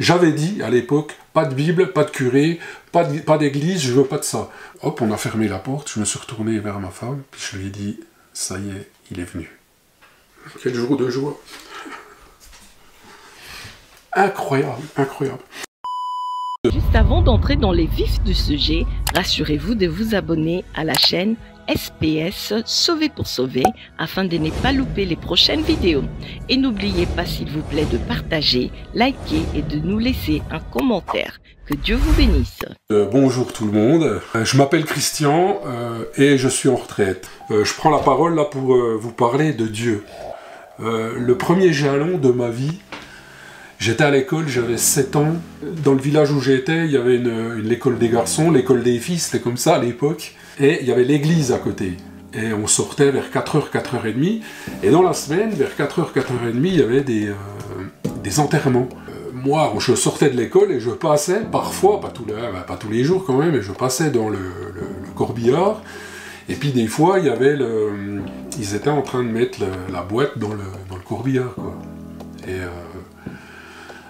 J'avais dit à l'époque, pas de Bible, pas de curé, pas d'église, je veux pas de ça. Hop, on a fermé la porte, je me suis retourné vers ma femme, puis je lui ai dit, ça y est, il est venu. Quel jour de joie. Incroyable, incroyable. Juste avant d'entrer dans les vifs du sujet, rassurez-vous de vous abonner à la chaîne SPS Sauver pour Sauver afin de ne pas louper les prochaines vidéos. Et n'oubliez pas s'il vous plaît de partager, liker et de nous laisser un commentaire. Que Dieu vous bénisse. Euh, bonjour tout le monde, euh, je m'appelle Christian euh, et je suis en retraite. je prends la parole là pour vous parler de Dieu. le premier jalon de ma vie, J'étais à l'école, j'avais 7 ans. Dans le village où j'étais, il y avait une, l'école des garçons, l'école des filles, c'était comme ça à l'époque. Et il y avait l'église à côté. Et on sortait vers 4h, 4h30. Et dans la semaine, vers 4h, 4h30, il y avait des, euh, des enterrements. Euh, moi, je sortais de l'école et je passais, parfois, pas tous, les, les jours quand même, mais je passais dans le, corbillard. Et puis des fois, il y avait le, ils étaient en train de mettre la boîte dans le, dans le corbillard. Quoi. Et euh,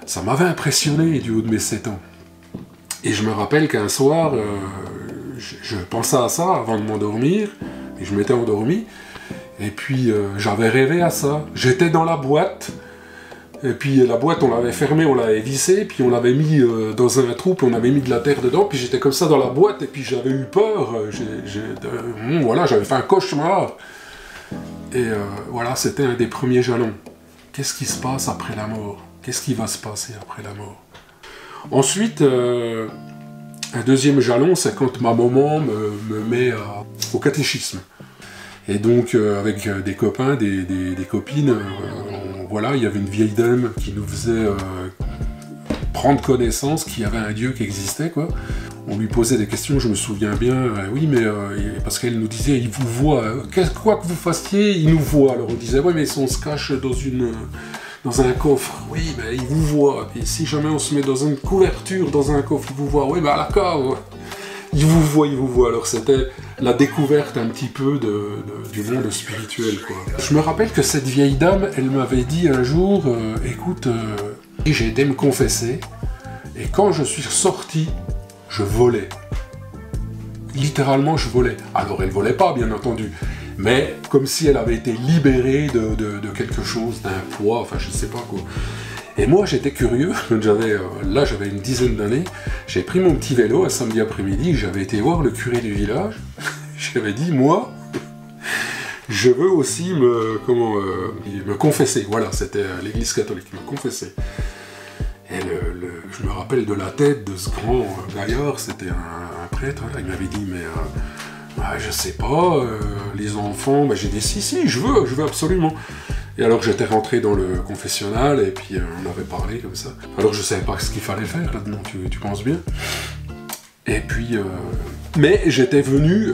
ça m'avait impressionné du haut de mes 7 ans. Et je me rappelle qu'un soir, euh, je, pensais à ça avant de m'endormir, et je m'étais endormi, et puis euh, j'avais rêvé à ça. J'étais dans la boîte, et puis la boîte, on l'avait fermée, on l'avait vissée, puis on l'avait mis euh, dans un trou, puis on avait mis de la terre dedans, puis j'étais comme ça dans la boîte, et puis j'avais eu peur, hmm, voilà, j'avais fait un cauchemar. Et voilà, c'était un des premiers jalons. Qu'est-ce qui se passe après la mort? Qu'est-ce qui va se passer après la mort? Ensuite, euh, un deuxième jalon, c'est quand ma maman me, met au catéchisme. Et donc, euh, avec euh, des copains, des, copines, voilà, il y avait une vieille dame qui nous faisait prendre connaissance qu'il y avait un Dieu qui existait. On lui posait des questions, je me souviens bien, oui, mais parce qu'elle nous disait, il vous voit, quoi que vous fassiez, il nous voit. Alors on disait, oui, mais si on se cache dans une dans un coffre, oui, mais il vous voit. Et si jamais on se met dans une couverture, dans un coffre, il vous voit, oui, mais à la il vous voit, il vous voit. Alors c'était la découverte un petit peu du monde spirituel. Je me rappelle que cette vieille dame, elle m'avait dit un jour, euh, écoute, euh, j'ai aidé me confesser, et quand je suis sorti, je volais. Littéralement, je volais. Alors, elle volait pas, bien entendu mais comme si elle avait été libérée de, quelque chose, d'un poids, enfin je ne sais pas quoi. Et moi j'étais curieux, euh, là j'avais une dizaine d'années, j'ai pris mon petit vélo un samedi après-midi, j'avais été voir le curé du village, j'avais dit moi, je veux aussi me, comment, euh, me confesser, voilà, c'était euh, l'église catholique, me confesser. Et je me rappelle de la tête de ce grand gaillard, c'était un, prêtre, il m'avait dit mais... Bah, je sais pas, euh, les enfants, bah, j'ai dit si, si, je veux, je veux absolument. Et alors j'étais rentré dans le confessionnal et puis euh, on avait parlé comme ça. Alors je savais pas ce qu'il fallait faire là-dedans, tu, penses bien. Et puis, euh, mais j'étais venu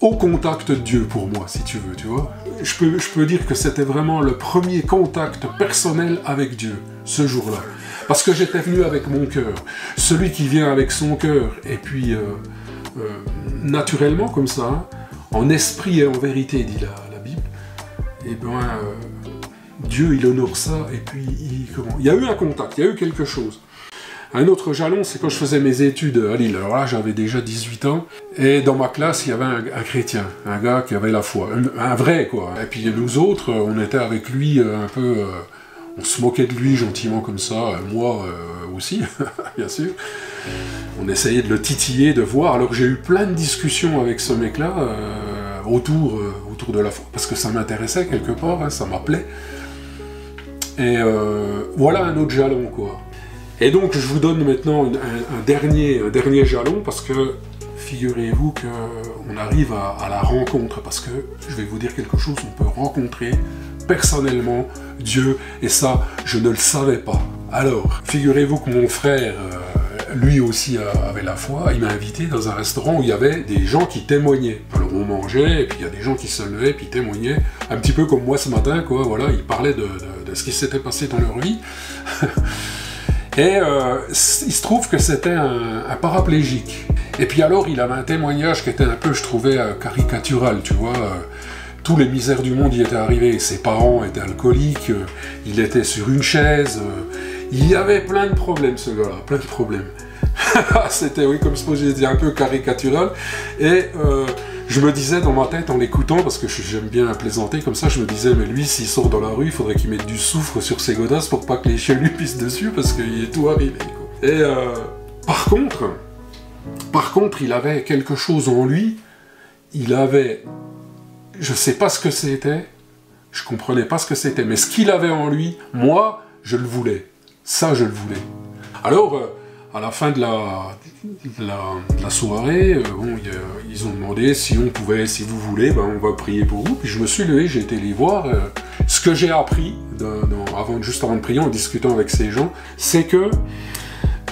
au contact de Dieu pour moi, si tu veux, tu vois. Je peux, je peux dire que c'était vraiment le premier contact personnel avec Dieu, ce jour-là. Parce que j'étais venu avec mon cœur. Celui qui vient avec son cœur, et puis euh, naturellement comme ça, hein, en esprit et en vérité, dit la, Bible, et eh ben euh, Dieu il honore ça, et puis il, comment il y a eu un contact, il y a eu quelque chose. Un autre jalon, c'est quand je faisais mes études à Lille. Alors là, j'avais déjà 18 ans. Et dans ma classe, il y avait un, chrétien, un gars qui avait la foi. Un, vrai, quoi. Et puis nous autres, on était avec lui euh, un peu... on se moquait de lui gentiment comme ça. Moi aussi, bien sûr on essayait de le titiller, de voir. Alors j'ai eu plein de discussions avec ce mec-là euh, autour, euh, de la foi, parce que ça m'intéressait quelque part, hein, ça m'appelait. Et euh, voilà un autre jalon, quoi. Et donc je vous donne maintenant un, dernier jalon, parce que figurez-vous qu'on arrive à, la rencontre, parce que je vais vous dire quelque chose, on peut rencontrer personnellement Dieu, et ça, je ne le savais pas. Alors, figurez-vous que mon frère lui aussi avait la foi, il m'a invité dans un restaurant où il y avait des gens qui témoignaient. Alors on mangeait, et puis il y a des gens qui se levaient, puis témoignaient, un petit peu comme moi ce matin, quoi, voilà, ils parlaient de, ce qui s'était passé dans leur vie. et euh, il se trouve que c'était un, paraplégique. Et puis alors, il avait un témoignage qui était un peu, je trouvais, euh, caricatural, tu vois. Euh, tous les misères du monde y étaient arrivés. Ses parents étaient alcooliques, il était sur une chaise, Il y avait plein de problèmes, ce gars-là, plein de problèmes. C'était, oui, comme je dit, un peu caricatural. Et euh, je me disais dans ma tête, en l'écoutant, parce que j'aime bien plaisanter comme ça, je me disais, mais lui, s'il sort dans la rue, il faudrait qu'il mette du soufre sur ses godasses pour pas que les chiens lui pissent dessus, parce qu'il est tout arrivé. Et euh, par contre, par contre, il avait quelque chose en lui, il avait, je sais pas ce que c'était, je comprenais pas ce que c'était, mais ce qu'il avait en lui, moi, je le voulais. Ça, je le voulais. Alors, euh, à la fin de la, soirée, euh, ils ont demandé si on pouvait, si vous voulez, ben, on va prier pour vous. Je me suis levé, j'ai été les voir. Euh, ce que j'ai appris, avant, juste avant de prier, en discutant avec ces gens, c'est que,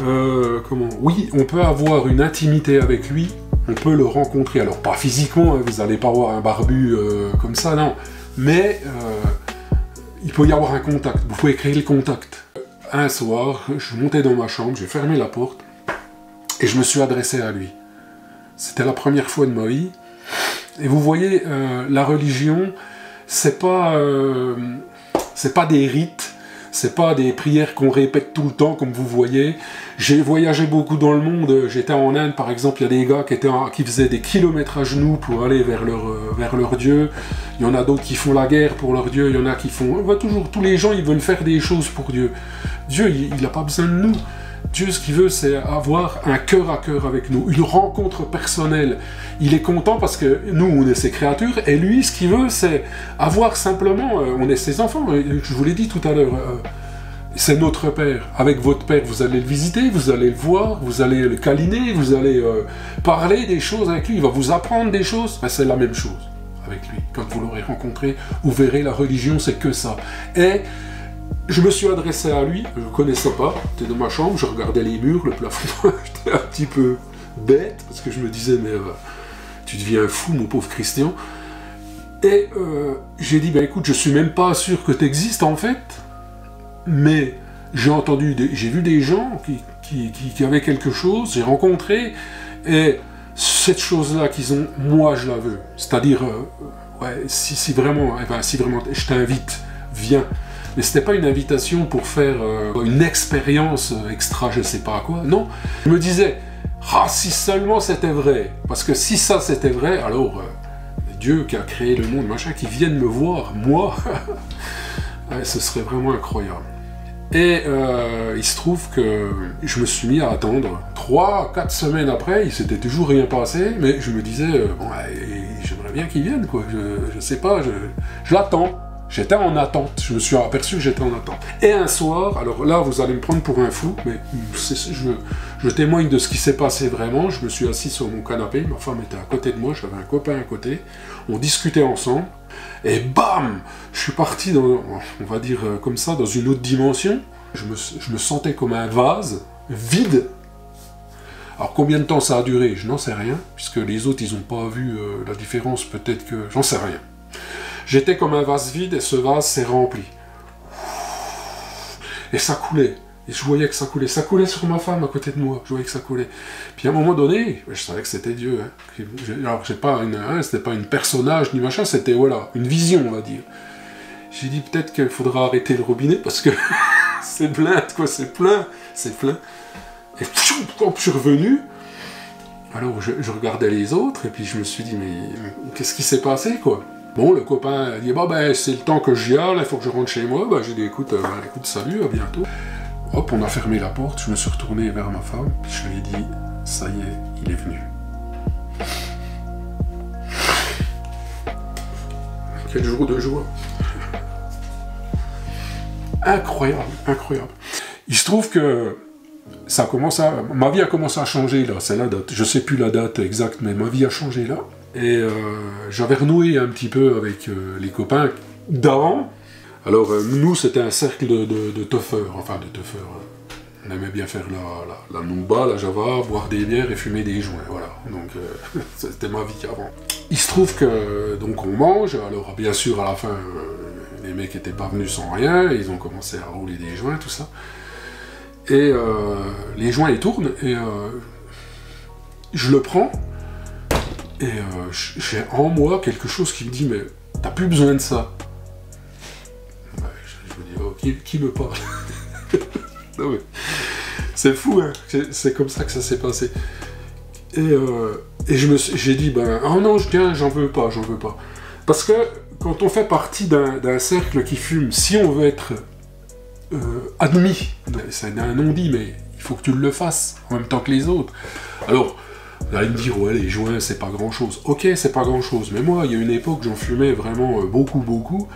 euh, comment, oui, on peut avoir une intimité avec lui, on peut le rencontrer. Alors pas physiquement, hein, vous n'allez pas voir un barbu comme ça, non. Mais il peut y avoir un contact. Vous pouvez créer le contact un soir, je montais dans ma chambre, j'ai fermé la porte et je me suis adressé à lui. C'était la première fois de ma vie. Et vous voyez, euh, la religion, c'est pas, euh, c'est pas des rites, c'est pas des prières qu'on répète tout le temps, comme vous voyez. J'ai voyagé beaucoup dans le monde. J'étais en Inde, par exemple, il y a des gars qui, faisaient des kilomètres à genoux pour aller vers leur, euh, vers leur Dieu. Il y en a d'autres qui font la guerre pour leur Dieu. Il y en a qui font... On voit toujours, tous les gens, ils veulent faire des choses pour Dieu. Dieu, il n'a pas besoin de nous. Dieu, ce qu'il veut, c'est avoir un cœur à cœur avec nous, une rencontre personnelle. Il est content parce que nous, on est ses créatures, et lui, ce qu'il veut, c'est avoir simplement, euh, on est ses enfants. Je vous l'ai dit tout à l'heure, euh, c'est notre Père. Avec votre Père, vous allez le visiter, vous allez le voir, vous allez le câliner, vous allez euh, parler des choses avec lui, il va vous apprendre des choses. Ben, c'est la même chose avec lui. Quand vous l'aurez rencontré, vous verrez, la religion, c'est que ça. Et je me suis adressé à lui, je ne connaissais pas, j'étais dans ma chambre, je regardais les murs, le plafond, j'étais un petit peu bête, parce que je me disais, mais euh, tu deviens fou, mon pauvre Christian. Et euh, j'ai dit, ben écoute, je suis même pas sûr que tu existes en fait, mais j'ai entendu, j'ai vu des gens qui, avaient quelque chose, j'ai rencontré, et cette chose-là qu'ils ont, moi je la veux. C'est-à-dire, euh, si, si, vraiment, eh ben, si vraiment, je t'invite, viens mais c'était pas une invitation pour faire euh, une expérience extra, je sais pas quoi. Non, je me disais, ah si seulement c'était vrai, parce que si ça c'était vrai, alors euh, Dieu qui a créé le monde, machin, qui vienne me voir, moi, ce serait vraiment incroyable. Et euh, il se trouve que je me suis mis à attendre. Trois, quatre semaines après, il s'était toujours rien passé, mais je me disais, bon, j'aimerais bien qu'il vienne, quoi. Je, je sais pas, je l'attends. J'étais en attente, je me suis aperçu que j'étais en attente. Et un soir, alors là vous allez me prendre pour un fou, mais je, témoigne de ce qui s'est passé vraiment. Je me suis assis sur mon canapé, ma femme était à côté de moi, j'avais un copain à côté, on discutait ensemble, et bam Je suis parti dans, on va dire euh, comme ça, dans une autre dimension. Je me, je me sentais comme un vase, vide, alors combien de temps ça a duré? Je n'en sais rien, puisque les autres, ils n'ont pas vu euh, la différence, peut-être que... J'en sais rien. J'étais comme un vase vide et ce vase s'est rempli. Et ça coulait. Et je voyais que ça coulait. Ça coulait sur ma femme à côté de moi. Je voyais que ça coulait. Puis à un moment donné, je savais que c'était Dieu. Hein. Alors pas une, hein, c'était pas une personnage ni machin, c'était voilà une vision, on va dire. J'ai dit peut-être qu'il faudra arrêter le robinet parce que c'est plein, quoi, c'est plein, c'est plein. Et quand je suis revenu, alors je, je, regardais les autres et puis je me suis dit mais qu'est-ce qui s'est passé quoi? Bon, le copain dit Bon, ben, c'est le temps que j'y aille, il faut que je rentre chez moi. Ben, j'ai dit Écoute, euh, écoute, salut, à bientôt. Hop, on a fermé la porte, je me suis retourné vers ma femme, puis je lui ai dit Ça y est, il est venu. Quel jour de joie Incroyable, incroyable. Il se trouve que ça commence à, ma vie a commencé à changer là, c'est la date. Je sais plus la date exacte, mais ma vie a changé là. Et euh, j'avais renoué un petit peu avec euh, les copains d'avant. Alors euh, nous, c'était un cercle de, de, enfin de tuffeurs. On aimait bien faire la, la, la la java, boire des bières et fumer des joints, voilà. Donc c'était ma vie avant. Il se trouve que donc on mange, alors bien sûr à la fin les mecs étaient pas venus sans rien, ils ont commencé à rouler des joints, tout ça. Et les joints ils tournent et je le prends et euh, j'ai en moi quelque chose qui me dit, mais t'as plus besoin de ça. je, me dis, oh, qui, me parle? C'est fou, hein c'est comme ça que ça s'est passé. Et, euh, je j'ai dit, ben, oh non, tiens, j'en veux pas, j'en veux pas. Parce que quand on fait partie d'un cercle qui fume, si on veut être euh, admis, c'est un non-dit, mais il faut que tu le fasses en même temps que les autres. Alors, vous allez me dire, ouais, les joints, c'est pas grand-chose. Ok, c'est pas grand-chose, mais moi, il y a une époque, j'en fumais vraiment euh, beaucoup, beaucoup.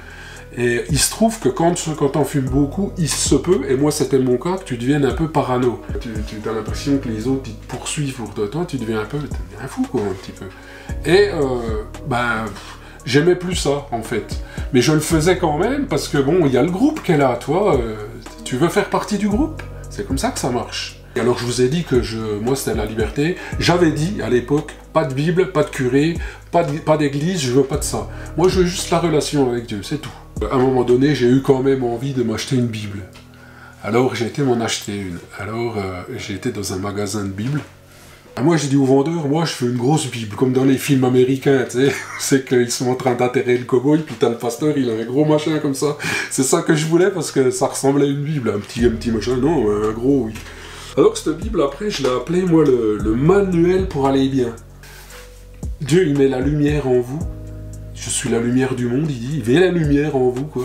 Et il se trouve que quand, quand on fume beaucoup, il se peut, et moi c'était mon cas, que tu deviennes un peu parano. Tu, as l'impression que les autres ils te poursuivent pour toi, tu deviens un peu, un fou quoi, un petit peu. Et euh, ben, j'aimais plus ça en fait. Mais je le faisais quand même parce que bon, il y a le groupe est là, toi, euh, tu veux faire partie du groupe? C'est comme ça que ça marche. Alors je vous ai dit que moi c'était la liberté. J'avais dit à l'époque, pas de Bible, pas de curé, pas d'église, je veux pas de ça. Moi je veux juste la relation avec Dieu, c'est tout. À un moment donné, j'ai eu quand même envie de m'acheter une Bible. Alors j'ai été m'en acheter une. Alors euh, j'ai été dans un magasin de Bible. Moi j'ai dit au vendeur, moi je veux une grosse Bible, comme dans les films américains, tu sais. C'est qu'ils sont en train d'atterrir le cowboy, puis t'as le pasteur, il a un gros machin comme ça. C'est ça que je voulais parce que ça ressemblait à une Bible, un petit, un petit machin, non, un gros, oui. Alors cette Bible, après, je l'ai appelée, moi, le, manuel pour aller bien. Dieu, il met la lumière en vous, je suis la lumière du monde, il dit, il met la lumière en vous, quoi.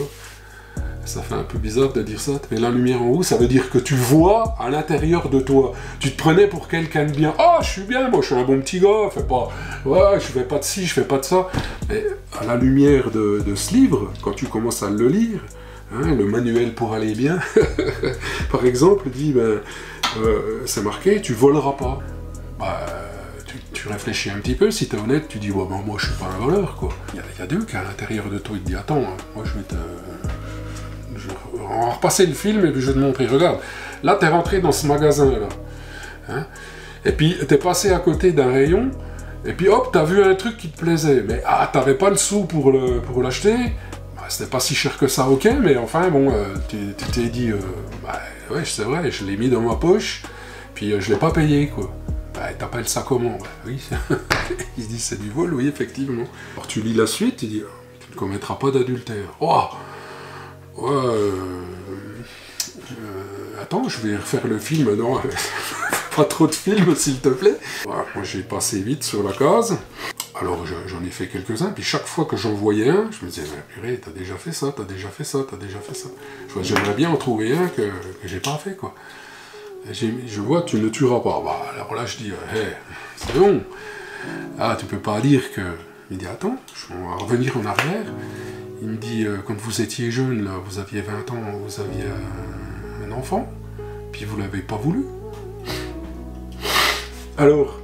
Ça fait un peu bizarre de dire ça, mais la lumière en vous, ça veut dire que tu vois à l'intérieur de toi. Tu te prenais pour quelqu'un de bien. Oh, je suis bien, moi, je suis un bon petit gars, fais pas, ouais, je fais pas de ci, je fais pas de ça. Mais à la lumière de, ce livre, quand tu commences à le lire, hein, le manuel pour aller bien, par exemple, dit, ben, euh, c'est marqué, tu voleras pas. Bah, tu réfléchis un petit peu, si tu es honnête, tu dis ouais, ben, moi je suis pas un voleur quoi. Il y, a deux qui à l'intérieur de toi, il te dit attends, hein, moi je vais te. On va repasser le film et puis je vais te montrer. Regarde, là tu es rentré dans ce magasin là. Hein, et puis tu es passé à côté d'un rayon, et puis hop, tu as vu un truc qui te plaisait. Mais ah, t'avais pas le sou pour l'acheter bah, C'était pas si cher que ça, ok, mais enfin bon, euh, tu t'es dit, euh, bah, ouais, c'est vrai, je l'ai mis dans ma poche, puis euh, je l'ai pas payé quoi. Bah, t'appelles ça comment Oui, il dit c'est du vol, oui, effectivement. Alors tu lis la suite, il dit tu ne commettras pas d'adultère. Oh ouais, euh, Attends, je vais refaire le film, non? Pas trop de films, s'il te plaît. moi j'ai passé vite sur la case. Alors j'en ai fait quelques-uns, puis chaque fois que j'en voyais un, je me disais, purée, t'as déjà fait ça, t'as déjà fait ça, t'as déjà fait ça. J'aimerais bien en trouver un que, que j'ai pas fait, quoi je vois, tu ne tueras pas. Bah, alors là, je dis, hé, c'est bon. Ah, tu peux pas dire que. Il dit, attends, on va revenir en arrière. Il me dit, euh, quand vous étiez jeune, là, vous aviez 20 ans, vous aviez un, enfant, puis vous l'avez pas voulu. Alors,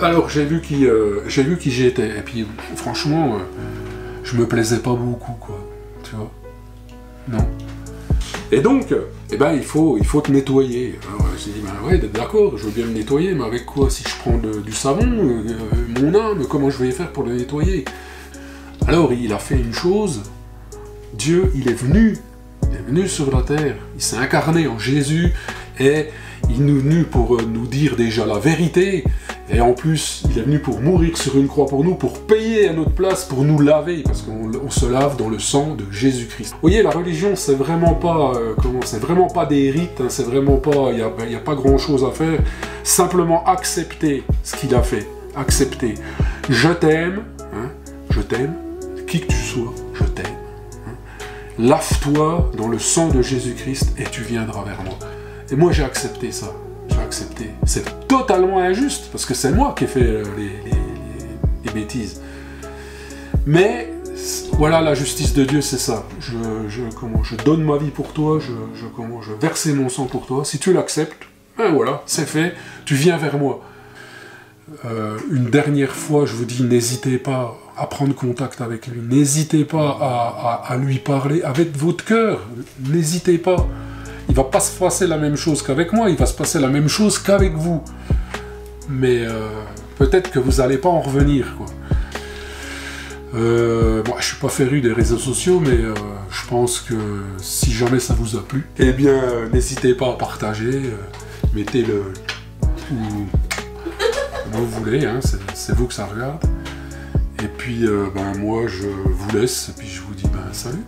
alors j'ai vu qui, euh, j'ai vu qui j'étais, et puis franchement, euh, je me plaisais pas beaucoup, quoi. Tu vois Non. Et donc, eh ben, il faut, te nettoyer. Alors, j'ai dit, ben ouais, d'accord, je veux bien me nettoyer, mais avec quoi Si je prends du savon, euh, mon âme, comment je vais faire pour le nettoyer? Alors, il a fait une chose. Dieu, il est venu, il est venu sur la terre, il s'est incarné en Jésus, et il est venu pour nous dire déjà la vérité, et en plus, il est venu pour mourir sur une croix pour nous, pour payer à notre place, pour nous laver, parce qu'on se lave dans le sang de Jésus-Christ. Vous voyez, la religion, c'est vraiment pas, euh, comment, c'est vraiment pas des rites, hein, c'est vraiment pas, il n'y a, y a, pas grand-chose à faire. Simplement accepter ce qu'il a fait, accepter. Je t'aime, hein, je t'aime, qui que tu sois, je t'aime. Hein. Lave-toi dans le sang de Jésus-Christ et tu viendras vers moi. Et moi, j'ai accepté ça C'est totalement injuste, parce que c'est moi qui ai fait euh, les, bêtises. Mais voilà, la justice de Dieu, c'est ça. Je, donne ma vie pour toi, je, je, verse mon sang pour toi. Si tu l'acceptes, ben voilà, c'est fait, tu viens vers moi. Euh, une dernière fois, je vous dis, n'hésitez pas à prendre contact avec lui. N'hésitez pas à, lui parler avec votre cœur. N'hésitez pas il va pas se passer la même chose qu'avec moi, il va se passer la même chose qu'avec vous. Mais euh, peut-être que vous n'allez pas en revenir. Quoi. Euh, bon, je suis pas féru des réseaux sociaux, mais euh, je pense que si jamais ça vous a plu, eh bien, n'hésitez pas à partager, mettez-le où, vous voulez, hein, c'est vous que ça regarde. Et puis, ben, moi, je vous laisse, et puis je vous dis ben, salut.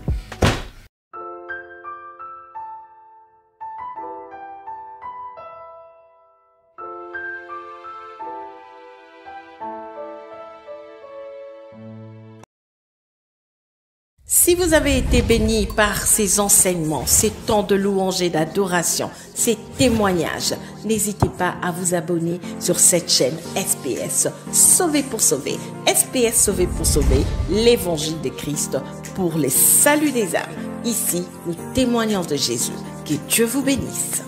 Si vous avez été béni par ces enseignements, ces temps de louange et d'adoration, ces témoignages, n'hésitez pas à vous abonner sur cette chaîne SPS Sauver pour sauver. SPS Sauver pour sauver, l'évangile de Christ pour les saluts des âmes. Ici, nous témoignons de Jésus. Que Dieu vous bénisse.